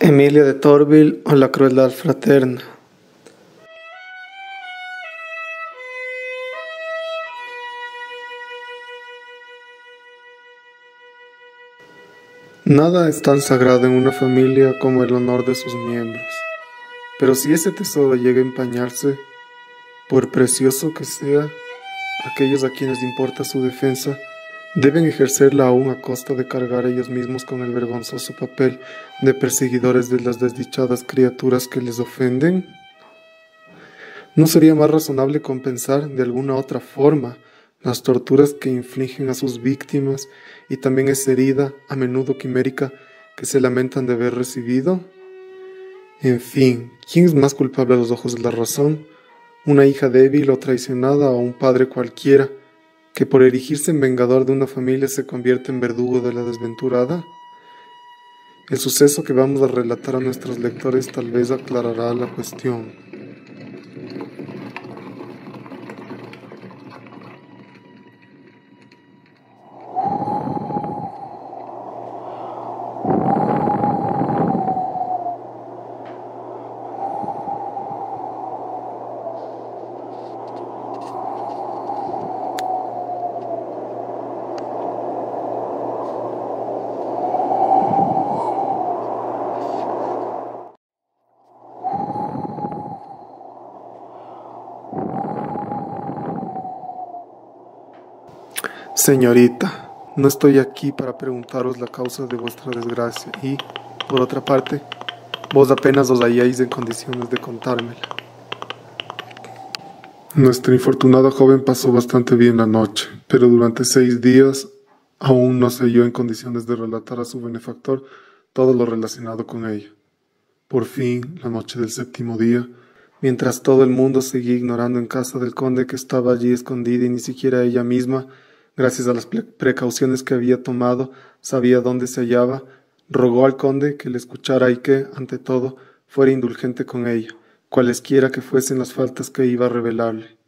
Emilia de Torville o la crueldad fraterna. Nada es tan sagrado en una familia como el honor de sus miembros. Pero si ese tesoro llega a empañarse, por precioso que sea, aquellos a quienes importa su defensa deben ejercerla aún a costa de cargar ellos mismos con el vergonzoso papel de perseguidores de las desdichadas criaturas que les ofenden? ¿No sería más razonable compensar de alguna otra forma las torturas que infligen a sus víctimas y también esa herida, a menudo quimérica, que se lamentan de haber recibido? En fin, ¿quién es más culpable a los ojos de la razón? ¿Una hija débil o traicionada o un padre cualquiera que por erigirse en vengador de una familia se convierte en verdugo de la desventurada? El suceso que vamos a relatar a nuestros lectores tal vez aclarará la cuestión. Señorita, no estoy aquí para preguntaros la causa de vuestra desgracia y, por otra parte, vos apenas os halláis en condiciones de contármela. Nuestra infortunada joven pasó bastante bien la noche, pero durante seis días aún no se halló en condiciones de relatar a su benefactor todo lo relacionado con ella. Por fin, la noche del séptimo día, mientras todo el mundo seguía ignorando en casa del conde que estaba allí escondida y ni siquiera ella misma Gracias a las precauciones que había tomado, sabía dónde se hallaba, rogó al conde que le escuchara y que, ante todo, fuera indulgente con ella, cualesquiera que fuesen las faltas que iba a revelarle.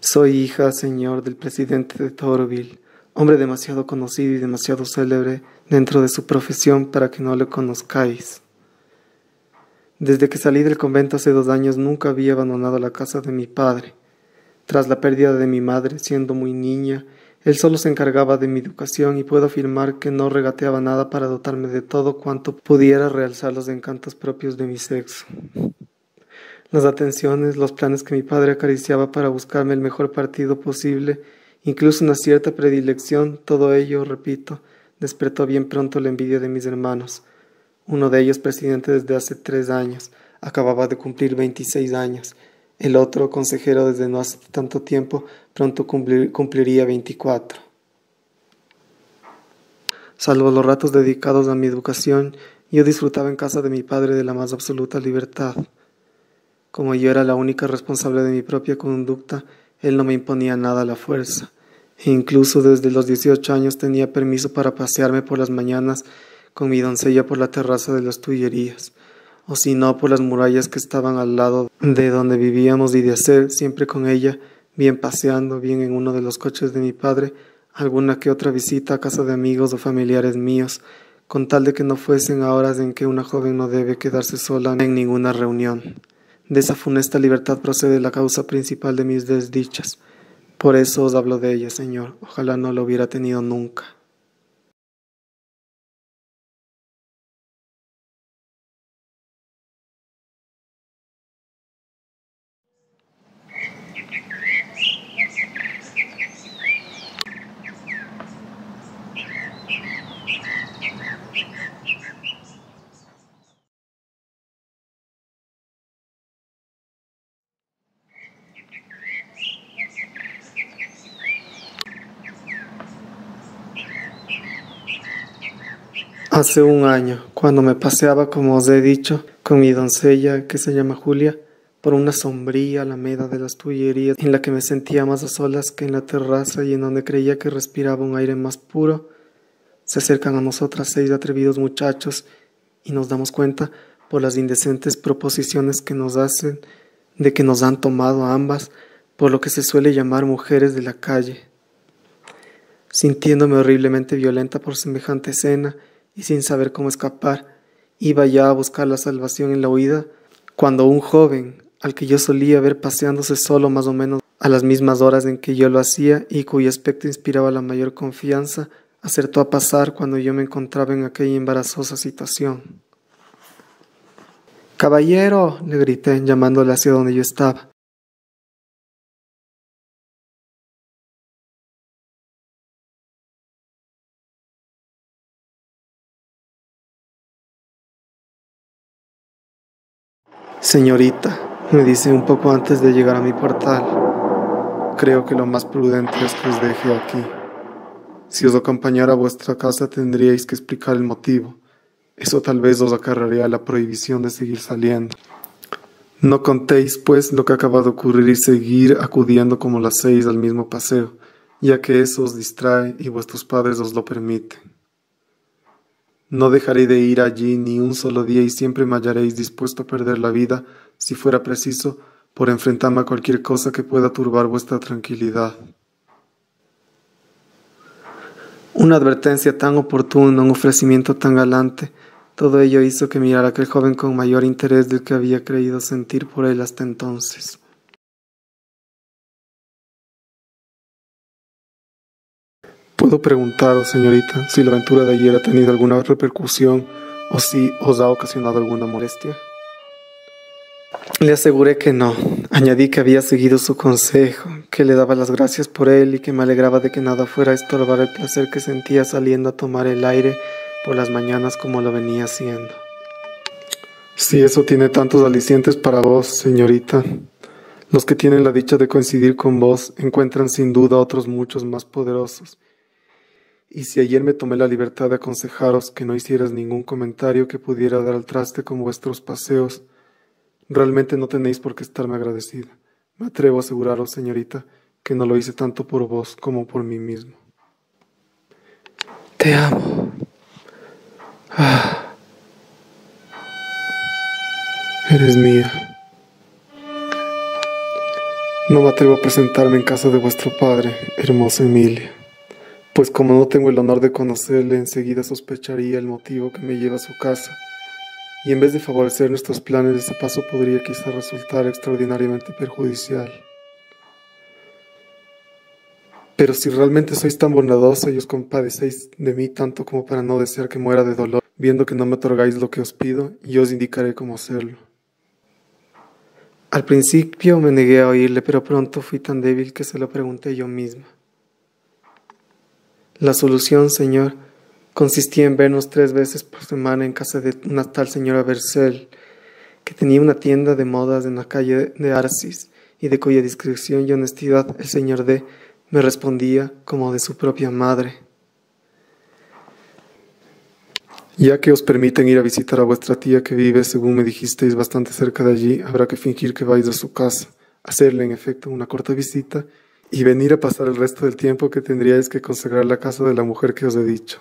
Soy hija, señor, del presidente de Torville, hombre demasiado conocido y demasiado célebre dentro de su profesión para que no le conozcáis. Desde que salí del convento hace dos años nunca había abandonado la casa de mi padre tras la pérdida de mi madre, siendo muy niña, él solo se encargaba de mi educación y puedo afirmar que no regateaba nada para dotarme de todo cuanto pudiera realzar los encantos propios de mi sexo. Las atenciones, los planes que mi padre acariciaba para buscarme el mejor partido posible, incluso una cierta predilección, todo ello, repito, despertó bien pronto la envidia de mis hermanos. Uno de ellos, presidente desde hace tres años, acababa de cumplir veintiséis años, el otro, consejero desde no hace tanto tiempo, pronto cumpliría veinticuatro. Salvo los ratos dedicados a mi educación, yo disfrutaba en casa de mi padre de la más absoluta libertad. Como yo era la única responsable de mi propia conducta, él no me imponía nada a la fuerza. E incluso desde los dieciocho años tenía permiso para pasearme por las mañanas con mi doncella por la terraza de las Tullerías o si no por las murallas que estaban al lado de donde vivíamos y de hacer siempre con ella, bien paseando, bien en uno de los coches de mi padre, alguna que otra visita a casa de amigos o familiares míos, con tal de que no fuesen a horas en que una joven no debe quedarse sola en ninguna reunión. De esa funesta libertad procede la causa principal de mis desdichas. Por eso os hablo de ella, Señor. Ojalá no la hubiera tenido nunca. Hace un año, cuando me paseaba, como os he dicho, con mi doncella, que se llama Julia, por una sombría alameda de las Tullerías, en la que me sentía más a solas que en la terraza y en donde creía que respiraba un aire más puro, se acercan a nosotras seis atrevidos muchachos y nos damos cuenta, por las indecentes proposiciones que nos hacen, de que nos han tomado ambas por lo que se suele llamar mujeres de la calle. sintiéndome horriblemente violenta por semejante escena y sin saber cómo escapar, iba ya a buscar la salvación en la huida, cuando un joven, al que yo solía ver paseándose solo más o menos a las mismas horas en que yo lo hacía y cuyo aspecto inspiraba la mayor confianza, acertó a pasar cuando yo me encontraba en aquella embarazosa situación. Caballero, le grité, llamándole hacia donde yo estaba. Señorita, me dice un poco antes de llegar a mi portal, creo que lo más prudente es que os deje aquí. Si os acompañara a vuestra casa tendríais que explicar el motivo. Eso tal vez os acarrearía la prohibición de seguir saliendo. No contéis, pues, lo que acaba de ocurrir y seguir acudiendo como las seis al mismo paseo, ya que eso os distrae y vuestros padres os lo permiten. No dejaré de ir allí ni un solo día y siempre me hallaréis dispuesto a perder la vida, si fuera preciso, por enfrentarme a cualquier cosa que pueda turbar vuestra tranquilidad. Una advertencia tan oportuna, un ofrecimiento tan galante, todo ello hizo que mirara aquel joven con mayor interés del que había creído sentir por él hasta entonces. ¿Puedo preguntaros, señorita, si la aventura de ayer ha tenido alguna repercusión o si os ha ocasionado alguna molestia? Le aseguré que no. Añadí que había seguido su consejo, que le daba las gracias por él y que me alegraba de que nada fuera a estorbar el placer que sentía saliendo a tomar el aire por las mañanas como lo venía haciendo. Si eso tiene tantos alicientes para vos, señorita, los que tienen la dicha de coincidir con vos encuentran sin duda otros muchos más poderosos y si ayer me tomé la libertad de aconsejaros que no hicieras ningún comentario que pudiera dar al traste con vuestros paseos, realmente no tenéis por qué estarme agradecida. Me atrevo a aseguraros, señorita, que no lo hice tanto por vos como por mí mismo. Te amo. Ah. Eres mía. No me atrevo a presentarme en casa de vuestro padre, hermosa Emilia pues como no tengo el honor de conocerle, enseguida sospecharía el motivo que me lleva a su casa, y en vez de favorecer nuestros planes, ese paso podría quizá resultar extraordinariamente perjudicial. Pero si realmente sois tan bondadosa y os compadecéis de mí tanto como para no desear que muera de dolor, viendo que no me otorgáis lo que os pido, yo os indicaré cómo hacerlo. Al principio me negué a oírle, pero pronto fui tan débil que se lo pregunté yo misma. La solución, Señor, consistía en vernos tres veces por semana en casa de una tal señora Bercel, que tenía una tienda de modas en la calle de Arcis y de cuya discreción y honestidad el Señor D me respondía como de su propia madre. Ya que os permiten ir a visitar a vuestra tía que vive, según me dijisteis, bastante cerca de allí, habrá que fingir que vais a su casa, hacerle en efecto una corta visita y venir a pasar el resto del tiempo que tendríais que consagrar la casa de la mujer que os he dicho.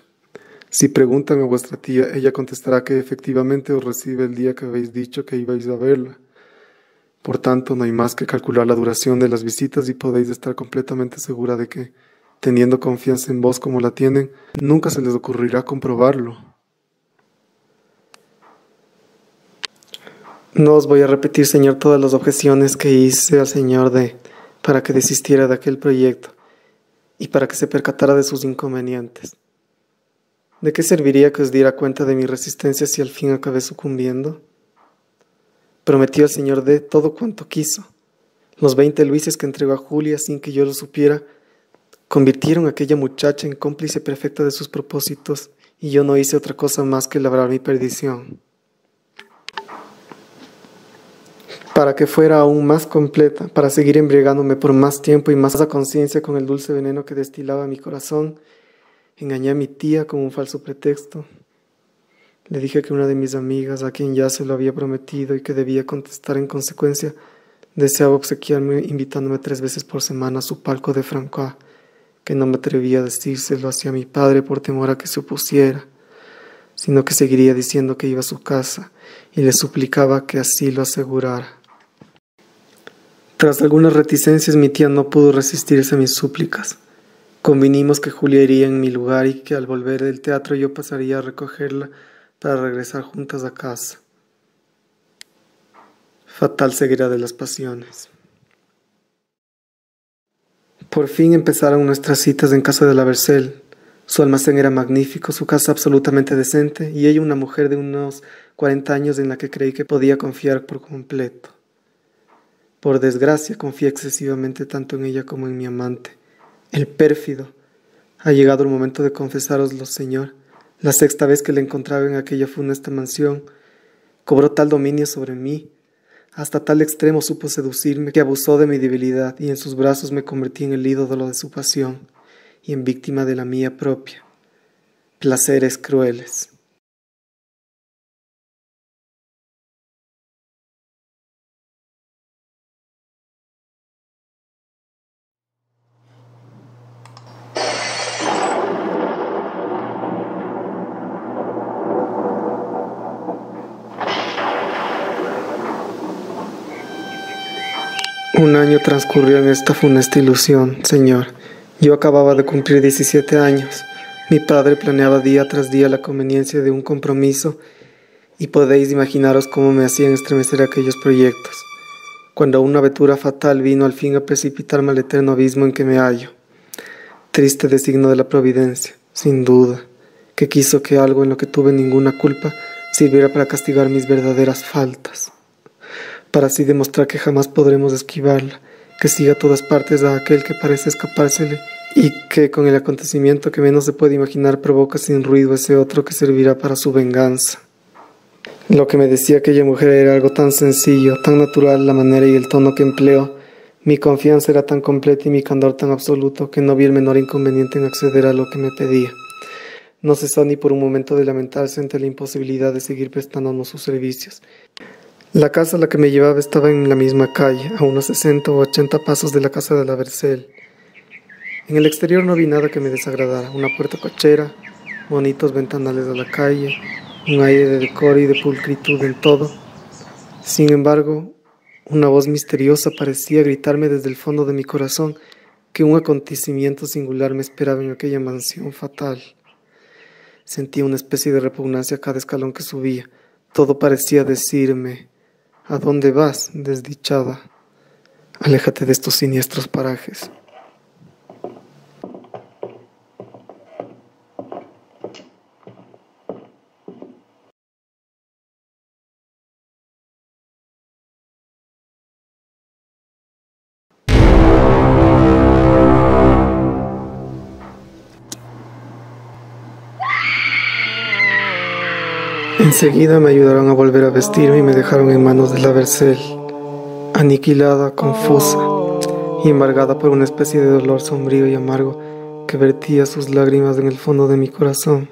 Si preguntan a vuestra tía, ella contestará que efectivamente os recibe el día que habéis dicho que ibais a verla. Por tanto, no hay más que calcular la duración de las visitas y podéis estar completamente segura de que, teniendo confianza en vos como la tienen, nunca se les ocurrirá comprobarlo. No os voy a repetir, Señor, todas las objeciones que hice al Señor de para que desistiera de aquel proyecto y para que se percatara de sus inconvenientes. ¿De qué serviría que os diera cuenta de mi resistencia si al fin acabé sucumbiendo? Prometió al señor D todo cuanto quiso. Los veinte luises que entregó a Julia sin que yo lo supiera convirtieron a aquella muchacha en cómplice perfecta de sus propósitos y yo no hice otra cosa más que labrar mi perdición. Para que fuera aún más completa, para seguir embriagándome por más tiempo y más a conciencia con el dulce veneno que destilaba mi corazón, engañé a mi tía con un falso pretexto. Le dije que una de mis amigas, a quien ya se lo había prometido y que debía contestar en consecuencia, deseaba obsequiarme invitándome tres veces por semana a su palco de Francois, que no me atrevía a decírselo hacia mi padre por temor a que se opusiera, sino que seguiría diciendo que iba a su casa y le suplicaba que así lo asegurara. Tras algunas reticencias mi tía no pudo resistirse a mis súplicas. Convinimos que Julia iría en mi lugar y que al volver del teatro yo pasaría a recogerla para regresar juntas a casa. Fatal ceguera de las pasiones. Por fin empezaron nuestras citas en casa de la Bercel. Su almacén era magnífico, su casa absolutamente decente y ella una mujer de unos 40 años en la que creí que podía confiar por completo. Por desgracia, confié excesivamente tanto en ella como en mi amante el pérfido. Ha llegado el momento de confesároslo, Señor. La sexta vez que le encontraba en aquella funesta mansión, cobró tal dominio sobre mí, hasta tal extremo supo seducirme, que abusó de mi debilidad y en sus brazos me convertí en el ídolo de su pasión y en víctima de la mía propia. Placeres crueles. Un año transcurrió en esta funesta ilusión, Señor. Yo acababa de cumplir 17 años. Mi padre planeaba día tras día la conveniencia de un compromiso y podéis imaginaros cómo me hacían estremecer aquellos proyectos, cuando una aventura fatal vino al fin a precipitarme al eterno abismo en que me hallo. Triste designo de la providencia, sin duda, que quiso que algo en lo que tuve ninguna culpa sirviera para castigar mis verdaderas faltas para así demostrar que jamás podremos esquivarla, que siga a todas partes a aquel que parece escapársele y que con el acontecimiento que menos se puede imaginar provoca sin ruido ese otro que servirá para su venganza. Lo que me decía aquella mujer era algo tan sencillo, tan natural la manera y el tono que empleó. Mi confianza era tan completa y mi candor tan absoluto que no vi el menor inconveniente en acceder a lo que me pedía. No cesó ni por un momento de lamentarse ante la imposibilidad de seguir prestándonos sus servicios. La casa a la que me llevaba estaba en la misma calle, a unos 60 o 80 pasos de la casa de la Bercel. En el exterior no vi nada que me desagradara, una puerta cochera, bonitos ventanales a la calle, un aire de decoro y de pulcritud en todo. Sin embargo, una voz misteriosa parecía gritarme desde el fondo de mi corazón que un acontecimiento singular me esperaba en aquella mansión fatal. Sentía una especie de repugnancia a cada escalón que subía. Todo parecía decirme, ¿A dónde vas, desdichada? Aléjate de estos siniestros parajes. Enseguida me ayudaron a volver a vestirme y me dejaron en manos de la Bercel, aniquilada, confusa y embargada por una especie de dolor sombrío y amargo que vertía sus lágrimas en el fondo de mi corazón.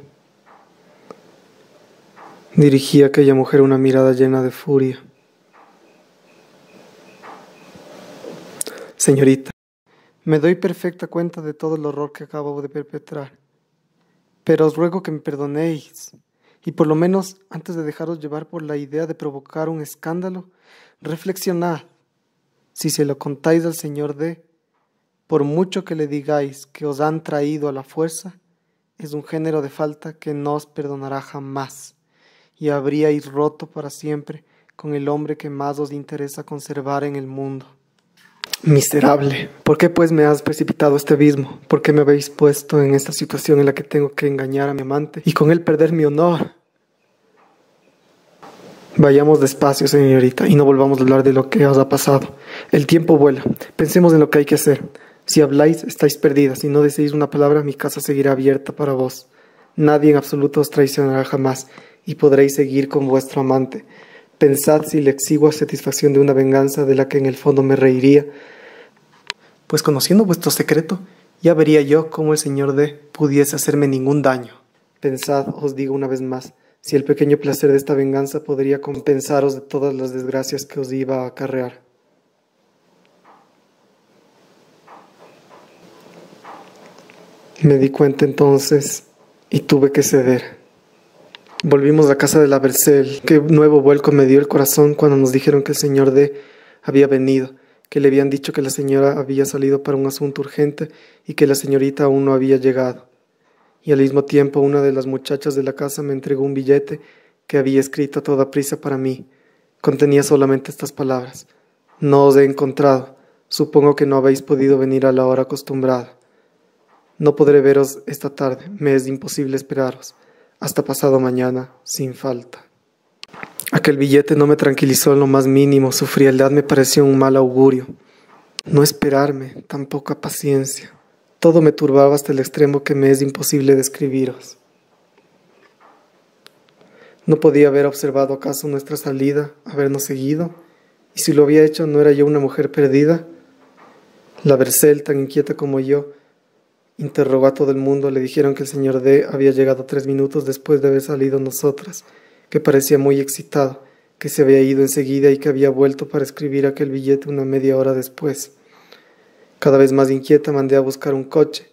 Dirigí a aquella mujer una mirada llena de furia. Señorita, me doy perfecta cuenta de todo el horror que acabo de perpetrar, pero os ruego que me perdonéis y por lo menos antes de dejaros llevar por la idea de provocar un escándalo, reflexionad. Si se lo contáis al Señor D, por mucho que le digáis que os han traído a la fuerza, es un género de falta que no os perdonará jamás, y habríais roto para siempre con el hombre que más os interesa conservar en el mundo. Miserable, ¿por qué pues me has precipitado a este abismo? ¿Por qué me habéis puesto en esta situación en la que tengo que engañar a mi amante y con él perder mi honor? Vayamos despacio, señorita, y no volvamos a hablar de lo que os ha pasado. El tiempo vuela. Pensemos en lo que hay que hacer. Si habláis, estáis perdidas. Si no decís una palabra, mi casa seguirá abierta para vos. Nadie en absoluto os traicionará jamás, y podréis seguir con vuestro amante. Pensad si la exigua satisfacción de una venganza de la que en el fondo me reiría, pues conociendo vuestro secreto, ya vería yo cómo el señor D pudiese hacerme ningún daño. Pensad, os digo una vez más, si el pequeño placer de esta venganza podría compensaros de todas las desgracias que os iba a acarrear. Me di cuenta entonces y tuve que ceder. Volvimos a casa de la Bercel. Qué nuevo vuelco me dio el corazón cuando nos dijeron que el señor D había venido, que le habían dicho que la señora había salido para un asunto urgente y que la señorita aún no había llegado. Y al mismo tiempo una de las muchachas de la casa me entregó un billete que había escrito a toda prisa para mí. Contenía solamente estas palabras. No os he encontrado. Supongo que no habéis podido venir a la hora acostumbrada. No podré veros esta tarde. Me es imposible esperaros. Hasta pasado mañana, sin falta. Aquel billete no me tranquilizó en lo más mínimo, su frialdad me pareció un mal augurio. No esperarme, tan poca paciencia. Todo me turbaba hasta el extremo que me es imposible describiros. ¿No podía haber observado acaso nuestra salida, habernos seguido? ¿Y si lo había hecho, no era yo una mujer perdida? La Bercel, tan inquieta como yo, interrogó a todo el mundo. Le dijeron que el señor D había llegado tres minutos después de haber salido nosotras que parecía muy excitado, que se había ido enseguida y que había vuelto para escribir aquel billete una media hora después. Cada vez más inquieta mandé a buscar un coche,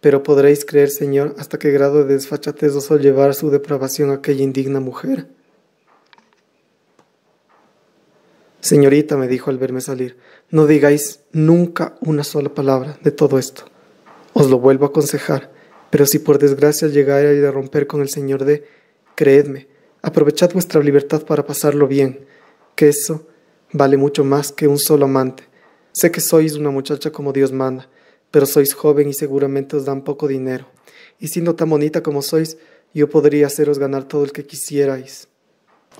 pero podréis creer, señor, hasta qué grado de desfachatez osó llevar su depravación a aquella indigna mujer. Señorita, me dijo al verme salir, no digáis nunca una sola palabra de todo esto. Os lo vuelvo a aconsejar, pero si por desgracia llegara a romper con el señor D, creedme, Aprovechad vuestra libertad para pasarlo bien, que eso vale mucho más que un solo amante. Sé que sois una muchacha como Dios manda, pero sois joven y seguramente os dan poco dinero. Y siendo tan bonita como sois, yo podría haceros ganar todo el que quisierais.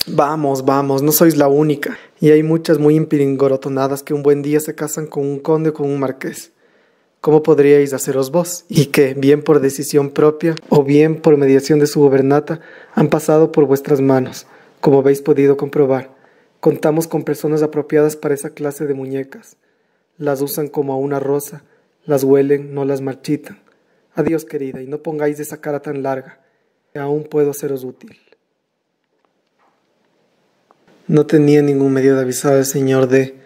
Vamos, vamos, no sois la única. Y hay muchas muy impiringorotonadas que un buen día se casan con un conde o con un marqués. ¿Cómo podríais haceros vos? Y que, bien por decisión propia o bien por mediación de su gobernata, han pasado por vuestras manos, como habéis podido comprobar. Contamos con personas apropiadas para esa clase de muñecas. Las usan como a una rosa, las huelen, no las marchitan. Adiós, querida, y no pongáis esa cara tan larga, que aún puedo seros útil. No tenía ningún medio de avisar al señor D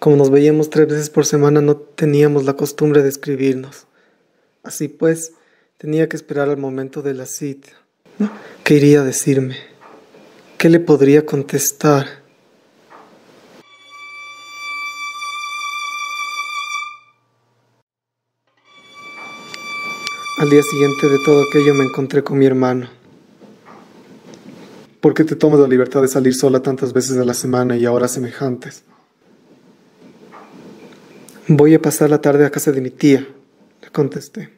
como nos veíamos tres veces por semana, no teníamos la costumbre de escribirnos. Así pues, tenía que esperar al momento de la cita. ¿Qué iría a decirme? ¿Qué le podría contestar? Al día siguiente de todo aquello me encontré con mi hermano. ¿Por qué te tomas la libertad de salir sola tantas veces a la semana y ahora semejantes? Voy a pasar la tarde a casa de mi tía, le contesté.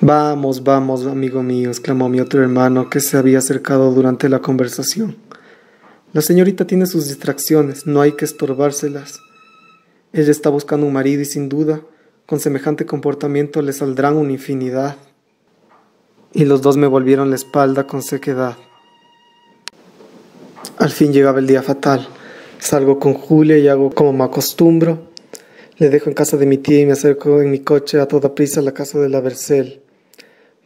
Vamos, vamos, amigo mío, exclamó mi otro hermano, que se había acercado durante la conversación. La señorita tiene sus distracciones, no hay que estorbárselas. Ella está buscando un marido y sin duda, con semejante comportamiento le saldrán una infinidad. Y los dos me volvieron la espalda con sequedad. Al fin llegaba el día fatal. Salgo con Julia y hago como me acostumbro. Le dejo en casa de mi tía y me acerco en mi coche a toda prisa a la casa de la Bercel.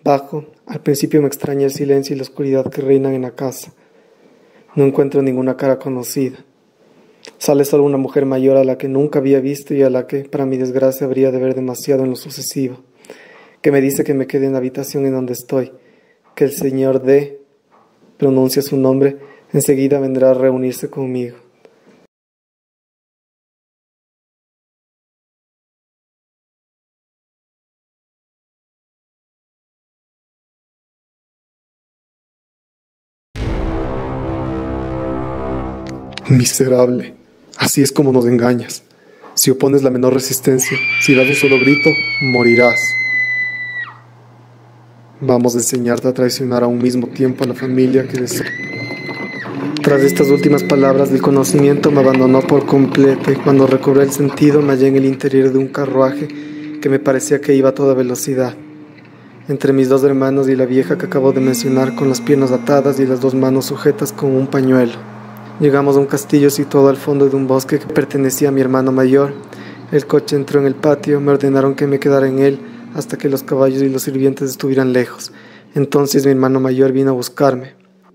Bajo. Al principio me extraña el silencio y la oscuridad que reinan en la casa. No encuentro ninguna cara conocida. Sale solo una mujer mayor a la que nunca había visto y a la que, para mi desgracia, habría de ver demasiado en lo sucesivo, que me dice que me quede en la habitación en donde estoy, que el señor D, pronuncia su nombre, enseguida vendrá a reunirse conmigo. Miserable. Así es como nos engañas. Si opones la menor resistencia, si das un solo grito, morirás. Vamos a enseñarte a traicionar a un mismo tiempo a la familia que desea. Tras estas últimas palabras, el conocimiento me abandonó por completo y cuando recobré el sentido me hallé en el interior de un carruaje que me parecía que iba a toda velocidad. Entre mis dos hermanos y la vieja que acabo de mencionar con las piernas atadas y las dos manos sujetas con un pañuelo. Llegamos a un castillo situado al fondo de un bosque que pertenecía a mi hermano mayor. El coche entró en el patio, me ordenaron que me quedara en él hasta que los caballos y los sirvientes estuvieran lejos. Entonces mi hermano mayor vino a buscarme.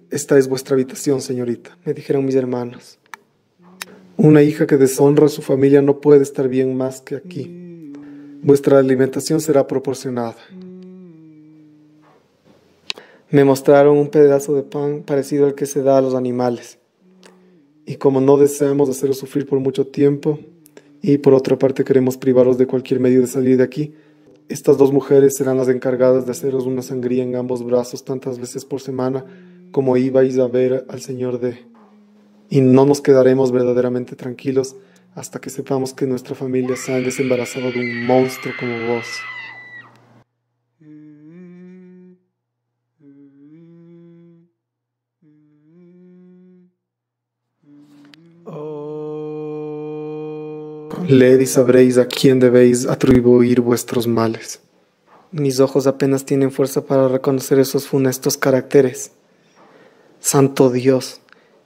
Esta es vuestra habitación, señorita, me dijeron mis hermanos. Una hija que deshonra a su familia no puede estar bien más que aquí. Vuestra alimentación será proporcionada. Me mostraron un pedazo de pan parecido al que se da a los animales. Y como no deseamos haceros sufrir por mucho tiempo, y por otra parte queremos privaros de cualquier medio de salir de aquí, estas dos mujeres serán las encargadas de haceros una sangría en ambos brazos tantas veces por semana como ibais a ver al Señor de... Y no nos quedaremos verdaderamente tranquilos hasta que sepamos que nuestra familia se ha desembarazado de un monstruo como vos. Led y sabréis a quién debéis atribuir vuestros males. Mis ojos apenas tienen fuerza para reconocer esos funestos caracteres. Santo Dios,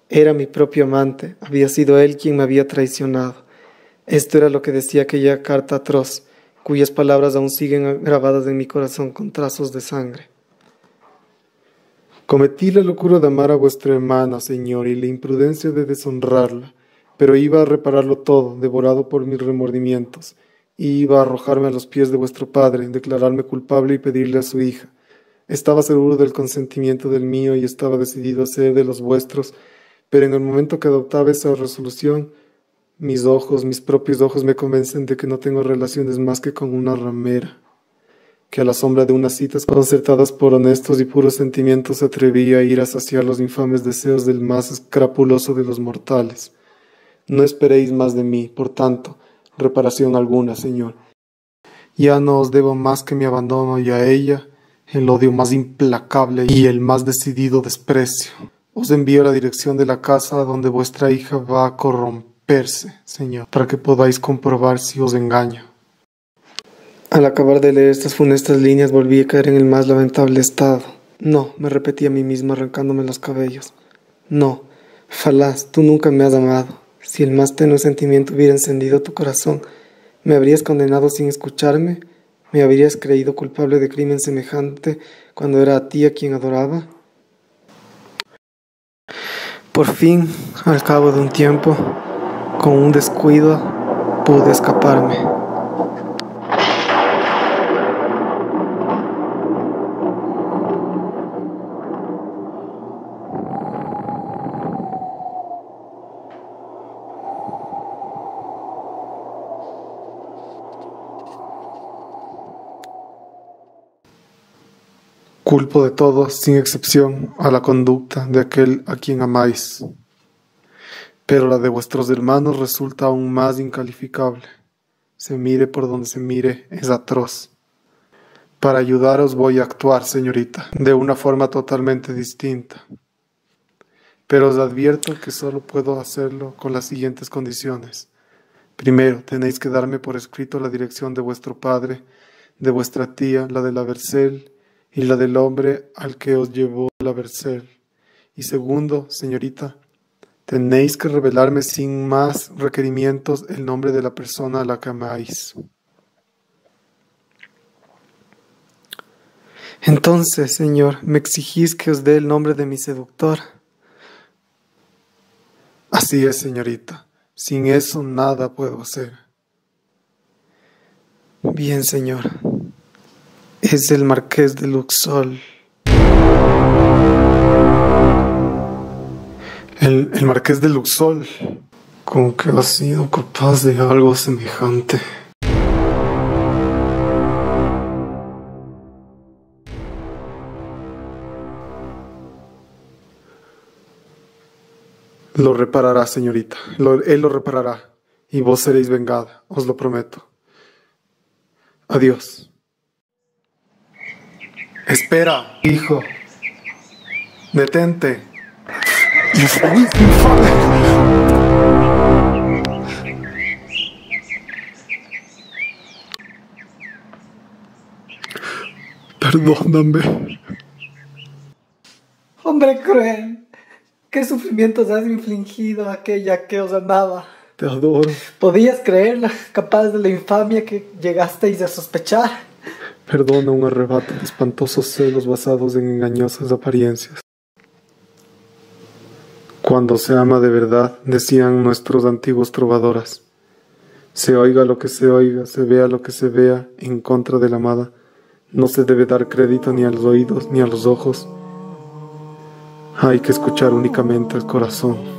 era mi propio amante, había sido él quien me había traicionado. Esto era lo que decía aquella carta atroz, cuyas palabras aún siguen grabadas en mi corazón con trazos de sangre. Cometí la locura de amar a vuestra hermana, Señor, y la imprudencia de deshonrarla pero iba a repararlo todo, devorado por mis remordimientos, iba a arrojarme a los pies de vuestro padre, declararme culpable y pedirle a su hija. Estaba seguro del consentimiento del mío y estaba decidido a ser de los vuestros, pero en el momento que adoptaba esa resolución, mis ojos, mis propios ojos me convencen de que no tengo relaciones más que con una ramera, que a la sombra de unas citas concertadas por honestos y puros sentimientos se atrevía a ir a saciar los infames deseos del más escrapuloso de los mortales. No esperéis más de mí, por tanto, reparación alguna, Señor. Ya no os debo más que mi abandono y a ella el odio más implacable y el más decidido desprecio. Os envío la dirección de la casa donde vuestra hija va a corromperse, Señor, para que podáis comprobar si os engaño. Al acabar de leer estas funestas líneas volví a caer en el más lamentable estado. No, me repetí a mí mismo arrancándome los cabellos. No, falaz, tú nunca me has amado. Si el más tenue sentimiento hubiera encendido tu corazón, ¿me habrías condenado sin escucharme? ¿Me habrías creído culpable de crimen semejante cuando era a ti a quien adoraba? Por fin, al cabo de un tiempo, con un descuido, pude escaparme. Culpo de todo, sin excepción, a la conducta de aquel a quien amáis. Pero la de vuestros hermanos resulta aún más incalificable. Se mire por donde se mire, es atroz. Para ayudaros voy a actuar, señorita, de una forma totalmente distinta. Pero os advierto que solo puedo hacerlo con las siguientes condiciones. Primero, tenéis que darme por escrito la dirección de vuestro padre, de vuestra tía, la de la Vercel, y la del hombre al que os llevó la Bercel. Y segundo, señorita, tenéis que revelarme sin más requerimientos el nombre de la persona a la que amáis. Entonces, Señor, me exigís que os dé el nombre de mi seductor. Así es, señorita. Sin eso nada puedo hacer. Bien, Señor es el marqués de Luxol. El, el marqués de Luxol, con que ha sido capaz de algo semejante. Lo reparará, señorita. él lo reparará. Y vos seréis vengada, os lo prometo. Adiós. Espera, hijo. Detente. Perdóname. Hombre cruel, qué sufrimientos has infligido a aquella que os amaba. Te adoro. ¿Podías creerla capaz de la infamia que llegasteis a sospechar? Perdona un arrebato de espantosos celos basados en engañosas apariencias. Cuando se ama de verdad, decían nuestros antiguos trovadoras, se oiga lo que se oiga, se vea lo que se vea en contra de la amada, no se debe dar crédito ni a los oídos ni a los ojos, hay que escuchar únicamente el corazón.